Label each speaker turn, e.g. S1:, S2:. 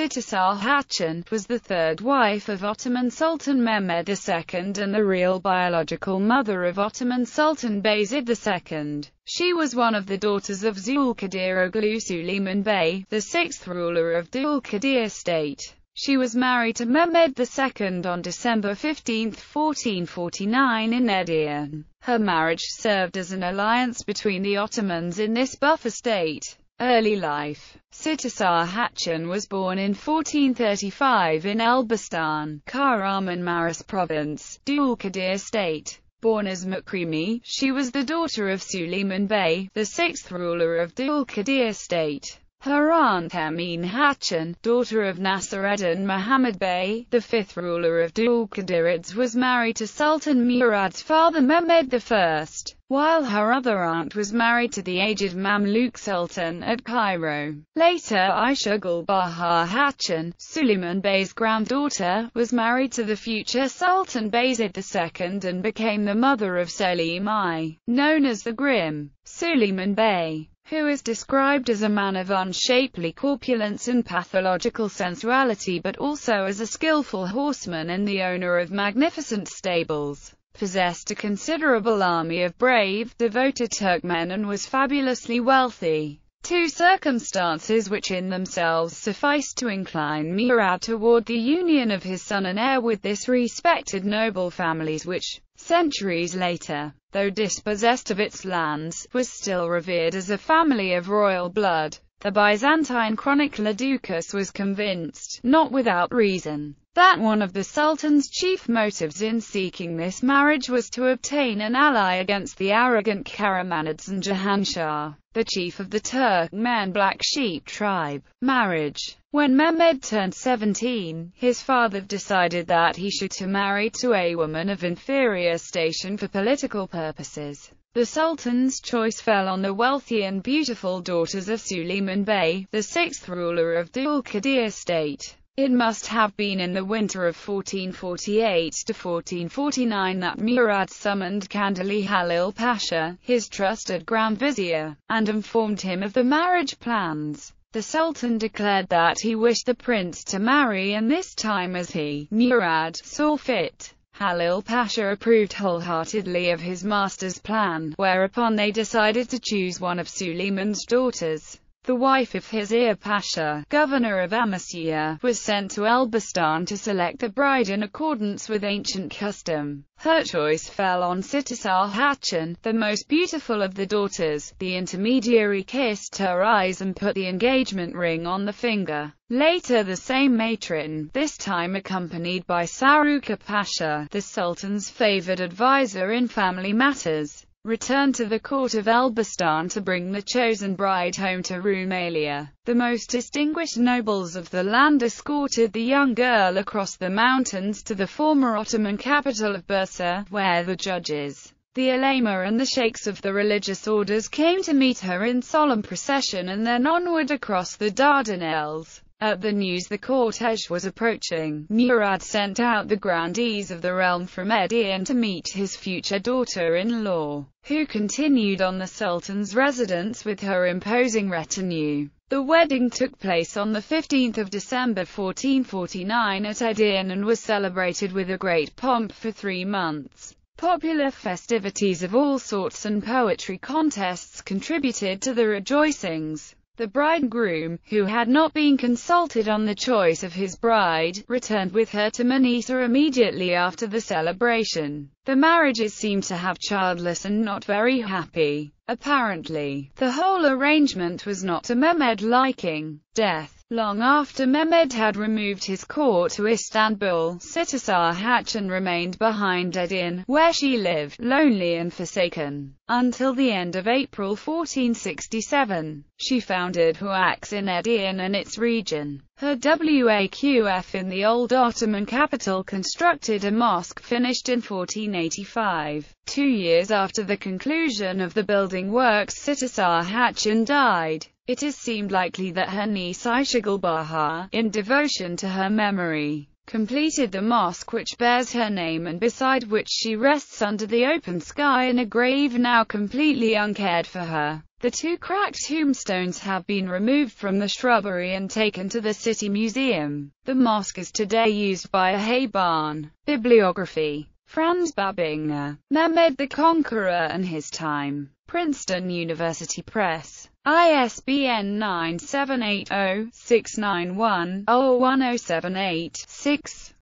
S1: Sittişah Hatun, was the third wife of Ottoman Sultan Mehmed II and the real biological mother of Ottoman Sultan Bayezid II. She was one of the daughters of Zulkadiroglu Suleiman Bey, the sixth ruler of Dulkadir state. She was married to Mehmed II on December 15, 1449 in Edirne. Her marriage served as an alliance between the Ottomans in this buffer state. Early life Sittişah Hatun was born in 1435 in Elbistan, Kahramanmaras province, Dulkadir state. Born as Makrimi, she was the daughter of Suleiman Bey, the sixth ruler of Dulkadir state. Her aunt Emine Hatun, daughter of Nasreddin Muhammad Bey, the fifth ruler of Dulkadirids was married to Sultan Murad's father Mehmed I, while her other aunt was married to the aged Mamluk Sultan at Cairo. Later Aisha Gulbahar Hatun, Suleiman Bey's granddaughter, was married to the future Sultan Bayezid II and became the mother of Selim I, known as the Grim. Suleiman Bey who is described as a man of unshapely corpulence and pathological sensuality but also as a skillful horseman and the owner of magnificent stables, possessed a considerable army of brave, devoted Turkmen and was fabulously wealthy. Two circumstances which in themselves sufficed to incline Murad toward the union of his son and heir with this respected noble families which, centuries later, though dispossessed of its lands, was still revered as a family of royal blood. The Byzantine chronicler Ducas was convinced, not without reason, that one of the Sultan's chief motives in seeking this marriage was to obtain an ally against the arrogant Karamanids and Jahanshah, the chief of the Turkmen Black Sheep tribe. Marriage When Mehmed turned 17, his father decided that he should to marry to a woman of inferior station for political purposes. The Sultan's choice fell on the wealthy and beautiful daughters of Suleiman Bey, the sixth ruler of Dulkadir state. It must have been in the winter of 1448 to 1449 that Murad summoned Çandarlı Halil Pasha, his trusted Grand Vizier, and informed him of the marriage plans. The Sultan declared that he wished the prince to marry and this time as he, Murad, saw fit. Halil Pasha approved wholeheartedly of his master's plan, whereupon they decided to choose one of Suleiman's daughters. The wife of Hizir Pasha, governor of Amasya, was sent to Elbistan to select the bride in accordance with ancient custom. Her choice fell on Sittişah Hatun, the most beautiful of the daughters. The intermediary kissed her eyes and put the engagement ring on the finger. Later the same matron, this time accompanied by Saruka Pasha, the Sultan's favored advisor in family matters, returned to the court of Elbistan to bring the chosen bride home to Rumelia. The most distinguished nobles of the land escorted the young girl across the mountains to the former Ottoman capital of Bursa, where the judges, the ulema and the sheikhs of the religious orders came to meet her in solemn procession and then onward across the Dardanelles. At the news the cortege was approaching, Murad sent out the grandees of the realm from Edirne to meet his future daughter-in-law, who continued on the sultan's residence with her imposing retinue. The wedding took place on 15 December 1449 at Edirne and was celebrated with a great pomp for three months. Popular festivities of all sorts and poetry contests contributed to the rejoicings. The bridegroom, who had not been consulted on the choice of his bride, returned with her to Manisa immediately after the celebration. The marriages seemed to have childless and not very happy. Apparently, the whole arrangement was not to Mehmed liking. Death Long after Mehmed had removed his court to Istanbul, Sittişah Hatun remained behind Edirne, where she lived, lonely and forsaken, until the end of April 1467. She founded waqfs in Edirne and its region. Her Waqf in the old Ottoman capital constructed a mosque finished in 1485. Two years after the conclusion of the building works Sittişah Hatun died. It is seemed likely that her niece Aisha Gulbahar, in devotion to her memory, completed the mosque which bears her name and beside which she rests under the open sky in a grave now completely uncared for her. The two cracked tombstones have been removed from the shrubbery and taken to the City Museum. The mosque is today used by a hay barn. Bibliography Franz Babinger, Mehmed the Conqueror and His Time. Princeton University Press. ISBN 978-0-691-01078-6.